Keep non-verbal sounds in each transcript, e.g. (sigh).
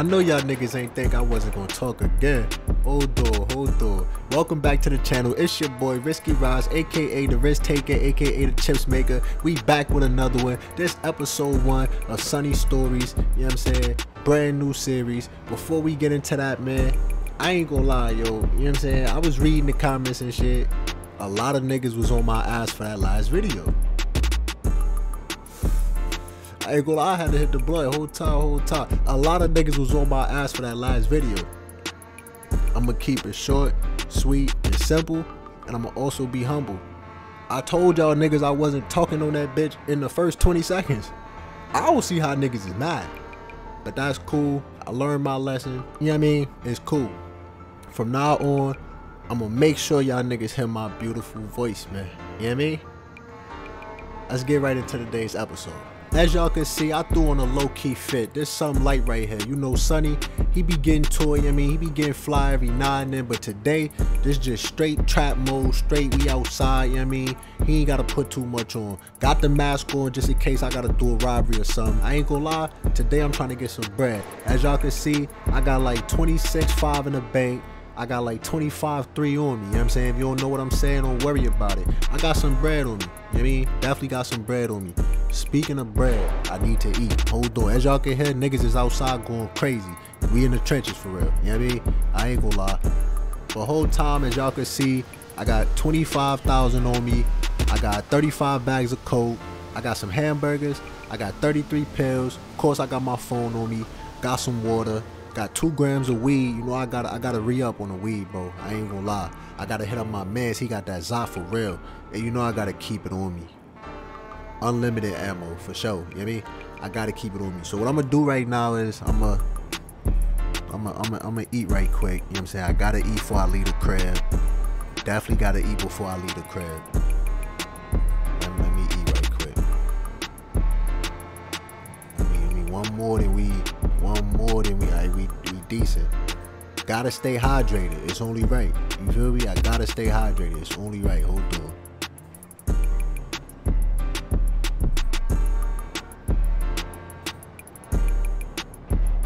I know y'all niggas ain't think I wasn't gonna talk again. Hold on, hold on. Welcome back to the channel. It's your boy Risky Ras, aka the Risk Taker, aka the Chips Maker. We back with another one. This episode one of Sonny Stories. You know what I'm saying? Brand new series. Before we get into that, man, I ain't gonna lie, yo. You know what I'm saying? I was reading the comments and shit. A lot of niggas was on my ass for that last video. I ain't gonna I had to hit the blood whole time, whole time. A lot of niggas was on my ass for that last video. I'ma keep it short, sweet, and simple, and I'ma also be humble. I told y'all niggas I wasn't talking on that bitch in the first 20 seconds. I don't see how niggas is mad. But that's cool. I learned my lesson. You know what I mean? It's cool. From now on, I'ma make sure y'all niggas hear my beautiful voice, man. You know what I mean? Let's get right into today's episode. As y'all can see, I threw on a low-key fit. There's some light right here. You know, Sonny, he be getting toy. I mean, he be getting fly every now and then. But today, this just straight trap mode, straight we outside. You know what I mean? He ain't got to put too much on. Got the mask on just in case I got to do a robbery or something. I ain't gonna lie, today I'm trying to get some bread. As y'all can see, I got like 26.5 in the bank. I got like 25 3 on me. You know what I'm saying? If you don't know what I'm saying, don't worry about it. I got some bread on me. You know what I mean? Definitely got some bread on me. Speaking of bread, I need to eat. Hold on. As y'all can hear, niggas is outside going crazy. We in the trenches for real. You know what I mean? I ain't gonna lie. The whole time, as y'all can see, I got 25,000 on me. I got 35 bags of coke. I got some hamburgers. I got 33 pills. Of course, I got my phone on me. Got some water. Got two grams of weed. You know, I gotta I gotta re-up on the weed, bro. I ain't gonna lie. I gotta hit up my mans. He got that Zot for real. And you know I gotta keep it on me. Unlimited ammo for sure. You know what I mean? I gotta keep it on me. So what I'm gonna do right now is I'm gonna I'm gonna, I'm gonna, I'm eat right quick. You know what I'm saying? I gotta eat before I leave the crib. Definitely gotta eat before I leave the crib. Let me, eat right quick. One more than we, one more than we, like, we, we decent. Gotta stay hydrated. It's only right. You feel me? I gotta stay hydrated. It's only right. Hold on.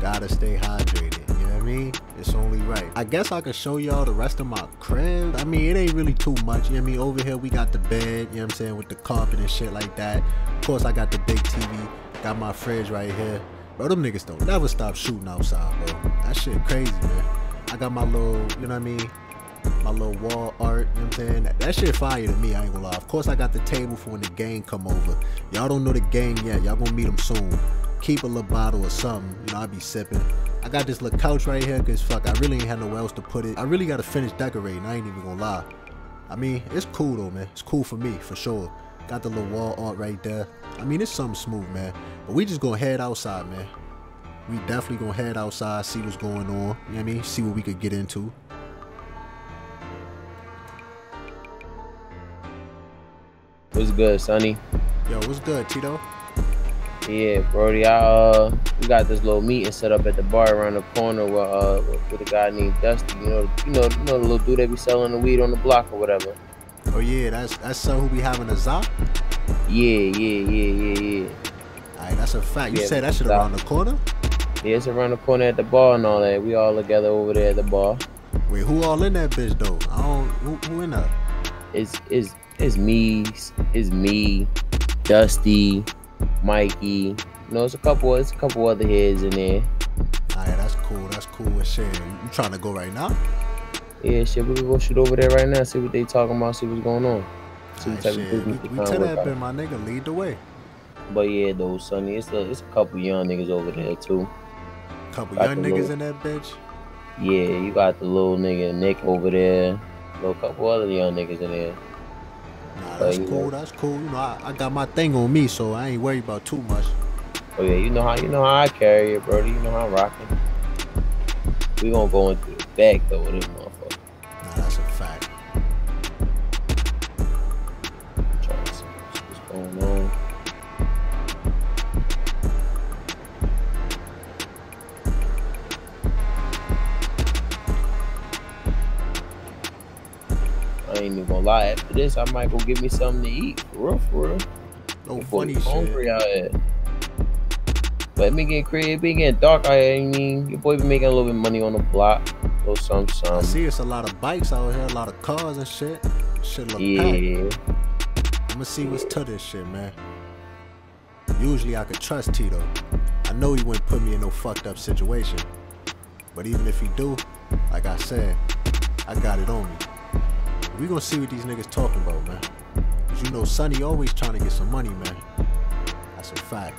Gotta stay hydrated. You know what I mean? It's only right. I guess I could show y'all the rest of my crib. I mean, it ain't really too much. You know what I mean? Over here, we got the bed. You know what I'm saying? With the carpet and shit like that. Of course, I got the big TV. Got my fridge right here. Bro, them niggas don't never stop shooting outside, bro. That shit crazy, man. I got my little, you know what I mean? My little wall art, you know what I'm saying? That, that shit fire to me, I ain't gonna lie. Of course, I got the table for when the gang come over. Y'all don't know the gang yet. Y'all gonna meet them soon. Keep a little bottle or something. You know, I be sipping. I got this little couch right here because fuck, I really ain't had nowhere else to put it. I really gotta finish decorating. I ain't even gonna lie. I mean, it's cool though, man. It's cool for me, for sure. Got the little wall art right there. I mean, it's something smooth, man. But we just gonna head outside, man. We definitely gonna head outside, see what's going on. You know what I mean? See what we could get into. What's good, Sonny? Yo, what's good, Tito? Yeah, Brody. I uh, we got this little meeting set up at the bar around the corner with uh, with a guy named Dusty. You know, you know, you know the little dude that be selling the weed on the block or whatever. Oh yeah, that's that's son who be having a zop. Yeah, yeah, yeah, yeah, yeah. Alright, that's a fact. You Yeah, said that shit around the corner? Yeah, it's around the corner at the bar and all that. We all together over there at the bar. Wait, who all in that bitch though? I don't who, who in that? It's it's it's me, it's me, Dusty, Mikey. You know, it's a couple. It's a couple other heads in there. Alright, that's cool. That's cool as shit. You trying to go right now? Yeah, shit. We can go shoot over there right now. See what they talking about. See what's going on. See what type of shit. business We, we trying to to work that bit, my nigga. Lead the way. But yeah, though, Sonny, it's a it's a couple young niggas over there too. Couple Got young niggas little- in that bitch. Yeah, you got the little nigga Nick over there. Little couple other young niggas in there. Nah, that's you cool. know. That's cool. You know, I, I got my thing on me, so I ain't worried about too much. Oh yeah, you know how you know how I carry it, brody. You know how I'm rocking. We gonna go into the back though with this motherfucker. That's a fact. Trying to see what's going on. I ain't even gonna lie. After this, I might go get me something to eat. For real, for real. No I'm funny shit. hungry out here. But it been getting crazy, it been getting dark. I mean, your boy been making a little bit of money on the block. A little some, I see it's a lot of bikes out here, a lot of cars and shit. Shit look packed. I'ma see what's to this shit, man. Usually I could trust Tito. I know he wouldn't put me in no fucked up situation. But even if he do, like I said, I got it on me. We gonna see what these niggas talking about, man. Cause you know Sonny always trying to get some money, man. That's a fact.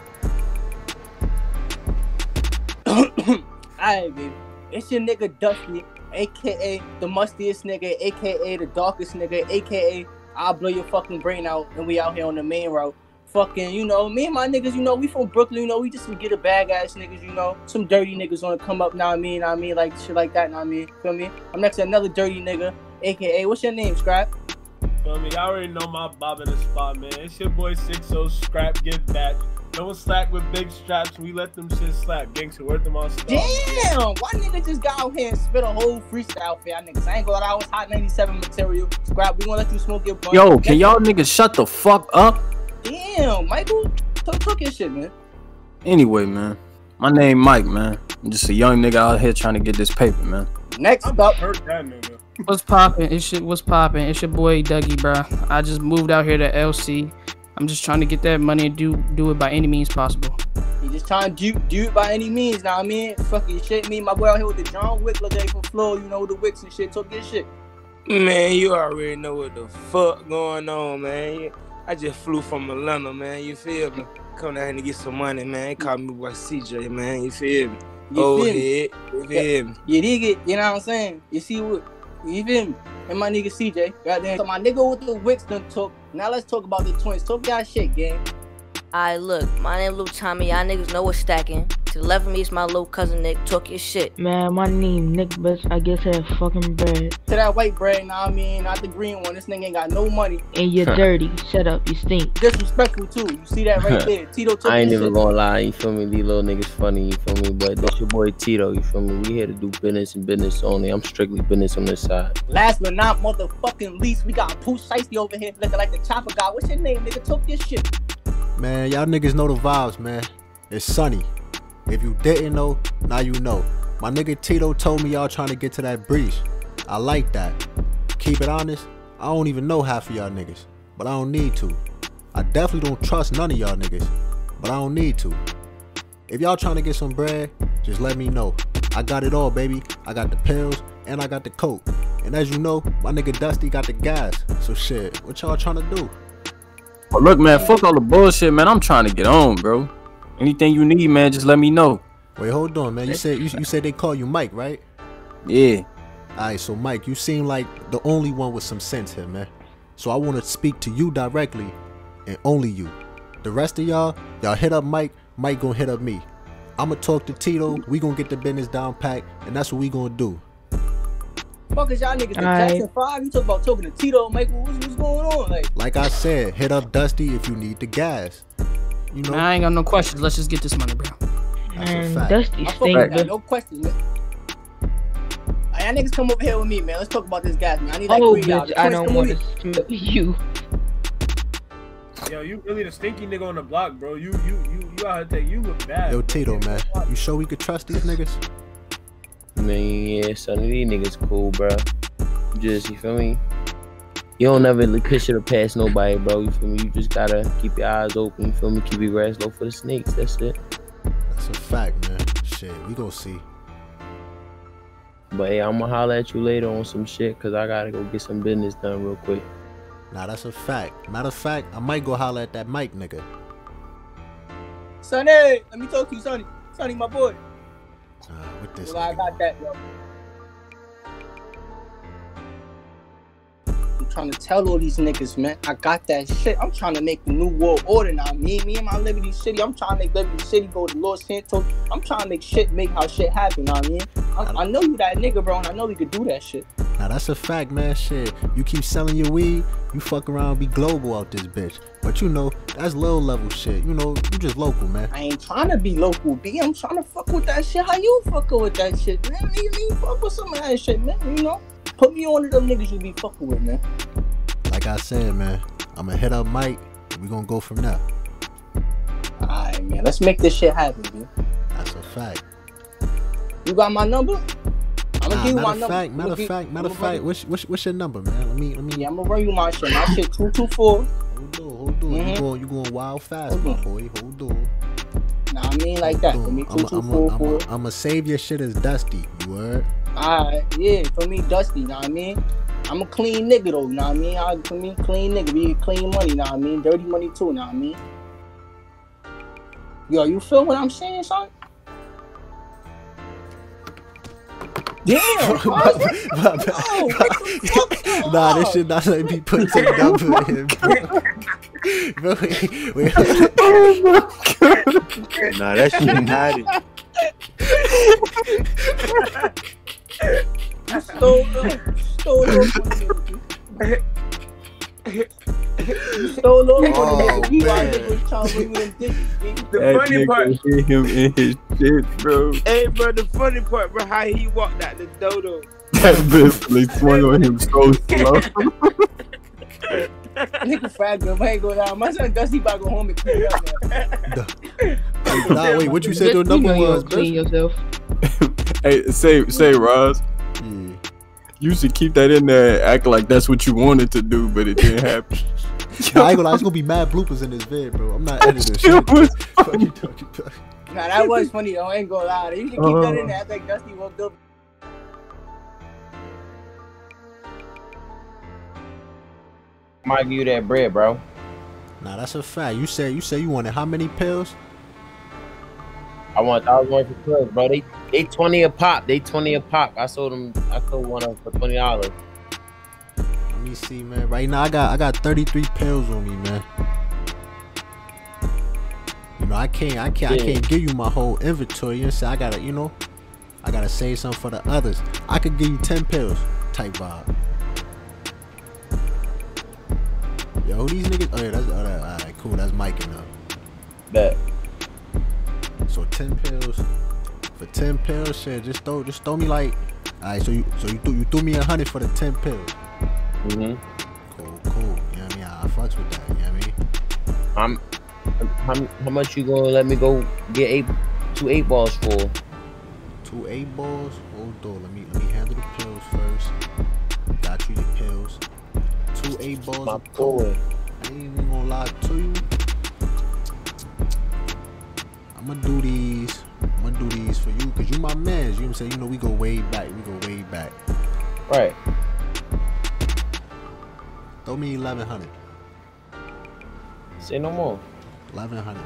(coughs) Alright, baby. It's your nigga Dusty, aka the mustiest nigga, aka the darkest nigga, aka I'll blow your fucking brain out and we out here on the main road. Fucking, you know, me and my niggas, you know, we from Brooklyn, you know, we just some get a bag ass niggas, you know. Some dirty niggas wanna come up now, I mean, I mean, like shit like that, now I mean, feel me? I'm next to another dirty nigga, aka, what's your name, Scrap? Feel me? I already know my bob in the spot, man. It's your boy Six O Scrap Get Back. No one slack with big straps. We let them shit slap. Gangs who worth them all stuff. Damn, why nigga just got out here and spit a whole freestyle for y'all niggas? I ain't gonna lie, I was hot 97 material. Scrap, we gonna let you smoke your blunt. Yo, can y'all niggas shut the fuck up? Damn, Michael, talk, talk your shit, man. Anyway, man. My name Mike, man. I'm just a young nigga out here trying to get this paper, man. Next I'm up, hurt that nigga. What's poppin'? It's shit. What's poppin'? It's your boy Dougie, bro. I just moved out here to LC. I'm just trying to get that money and do do it by any means possible. he just trying to do, do it by any means. Now I mean, fucking shit. Me, and my boy out here with the John Wick, look like from Flow, you know, the Wicks and shit. Talk your shit. Man, you already know what the fuck going on, man. I just flew from Atlanta, man. You feel me? Come down here to get some money, man. Call me boy CJ, man. You feel me? You Old feel me? head. You feel me? You dig it? You know what I'm saying? You see what? You feel me? And my nigga CJ, goddamn. So my nigga with the Wicks done talk. Now let's talk about the twins. Talk y'all shit, gang. Alright, look, my name Luke Tommy. Y'all niggas know what's stacking. To the left of me is my little cousin Nick. Talk your shit. Man, my name Nick, bitch. I guess that fucking bread. To that white bread, nah, I mean, not the green one. This nigga ain't got no money. And you're dirty. Shut up. You stink. Disrespectful too. You see that right there. Tito took I ain't your even shit. gonna lie, you feel me? These little niggas funny, you feel me? But that's your boy Tito, you feel me? We here to do business and business only. I'm strictly business on this side. Last but not motherfucking least, we got Pooh Shiesty over here looking like the chopper guy. What's your name, nigga? Talk your shit. Man, y'all niggas know the vibes, man. It's Sonny. If you didn't know, now you know. My nigga Tito told me y'all trying to get to that breach. I like that. Keep it honest, I don't even know half of y'all niggas, but I don't need to. I definitely don't trust none of y'all niggas, but I don't need to. If y'all trying to get some bread, just let me know. I got it all, baby. I got the pills and I got the coke. And as you know, my nigga Dusty got the gas. So shit, what y'all trying to do? But look, man, fuck all the bullshit, man. I'm trying to get on, bro. Anything you need, man, just let me know. Wait, hold on, man. You said you, you said they call you Mike, right? Yeah. Alright, so Mike, you seem like the only one with some sense here, man. So I want to speak to you directly and only you. The rest of y'all, y'all hit up Mike, Mike gonna hit up me. I'ma talk to Tito, we gonna get the business down pat, and that's what we gonna do. Fuck is y'all niggas? The Alright. Jackson 5? You talk about talking to Tito, Michael. What's, what's going on? Like, Like I said, hit up Dusty if you need the gas. You know, Man, I ain't got no questions. Let's just get this money, bro. that's Man, fact. Dusty I fuck stink, with that. bitch. No questions, man. Alright, y'all niggas come over here with me, man. Let's talk about this guy, man. I need like Oh, three of y'all. bitch. The I don't want to me. smell you. Yo, you really the stinky nigga on the block, bro. You you you you out here take you look bad. Yo. Tito, man, you sure we could trust these niggas? Man, yeah, son, these niggas cool, bro. Just, you feel me? You don't never li- push it or pass nobody, bro. You feel me? You just gotta keep your eyes open. You feel me? Keep your grass low for the snakes. That's it. That's a fact, man. Shit, we gonna see. But hey, I'm gonna holler at you later on some shit, cause I gotta go get some business done real quick. Nah, that's a fact. Matter of fact, I might go holler at that Mike nigga. Sonny, let me talk to you, Sonny. Sonny, my boy. Uh, with this Well, I nigga. got that, yo. Trying to tell all these niggas, man. I got that shit. I'm trying to make the new world order now. Me, me and my Liberty City. I'm trying to make Liberty City go to Los Santos. I'm trying to make shit, make how shit happen. Know I mean, I, I know you that nigga, bro, and I know we could do that shit. Now that's a fact, man. Shit, you keep selling your weed, you fuck around, be global out this bitch. But you know, that's low level shit. You know, you just local, man. I ain't trying to be local, B. I'm trying to fuck with that shit. How you fucking with that shit, man? Me, me fuck with some of that shit, man. You know, put me on to them niggas you be fucking with, man. Like I said, man, I'ma hit up Mike, we gonna go from there. Alright, man. Let's make this shit happen, man. That's a fact. You got my number? I'm gonna Nah, give you matter my of number. fact, matter of fact, matter of fact. What's, what's what's your number, man? Let me let me. Yeah, I'm gonna run you my shit. My shit two two four. Hold on, hold on. You Mhm. going you going wild fast, Hold my boy. Hold on. Nah, I mean like that. For me, I'm two two I'ma save your shit as dusty. Heard? Alright, yeah, for me, Dusty, know what I mean? I'm a clean nigga though, know what I mean? I, for me, clean nigga, get clean money, know what I mean? Dirty money too, know what I mean? Yo, you feel what I'm saying, son? (laughs) Damn! bro. My bad, my bad. Oh, what the fuck? (laughs) Nah, this shit not let me put your number in, bro. (laughs) bro wait, wait. (laughs) Nah, that shit ain't hiding. You stole up, stole up on the. You stole up Oh, nigga. You man. out there was trying to bring me in. The That funny part, hit him in his shit, bro. hey, bro, the funny part, bro, how he walked out the dodo. That bitch really swung on him so slow. (laughs) Nigga fragile, I ain't gonna lie. My son Dusty about to go home and clean up now. Nah, wait. What you said your Good- you number was? clean yourself. (laughs) hey, say say Roz, Yeah. you should keep that in there. and Act like that's what you wanted to do, but it didn't happen. (laughs) Nah, I ain't gonna lie. It's gonna be mad bloopers in this vid, bro. I'm not editing Shit shit. was Fuck you talking about? Nah, that was funny though. I ain't gonna lie. You can keep that in there. Act like Dusty woke up. Might give you that bread, bro. Nah, that's a fact. You said you said you wanted how many pills? I want I was going for pills, bro. They they twenty a pop. They twenty a pop. I sold them. I sold one of them for twenty dollars. Let me see, man. Right now, I got I got 33 pills on me, man. You know, I can't I can't I can't give you my whole inventory. You know, so I gotta you know, I gotta save some for the others. I could give you 10 pills, type vibe. Yo, who these niggas? Oh yeah, that's oh, that, all right, cool. That's Mike and them. Bet. So 10 pills. For 10 pills, shit, just throw just throw me like. All right, so you so you threw you threw me a hundred for the 10 pills. Mm-hmm. Cool, cool. You know what I mean? I fucks with that. You know what I mean? I'm. How, how much you gonna let me go get eight two eight balls for? Two eight balls. Hold on. Let me let me eight balls My of coke. boy. I ain't even gonna lie to you. I'ma do these. I'ma do these for you, cause you my man. You know what I'm saying? You know we go way back. We go way back. Right. Throw me eleven hundred. Say no more. Eleven hundred.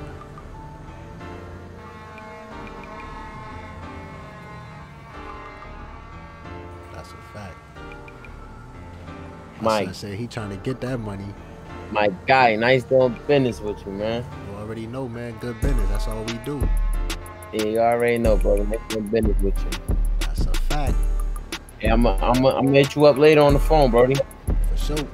My son said he trying to get that money. My guy, nice doing business with you, man. You already know, man. Good business. That's all we do. Yeah, you already know, brother. Nice doing business with you. That's a fact. Hey, I'm I'm I'm gonna hit you up later on the phone, Brody. For sure.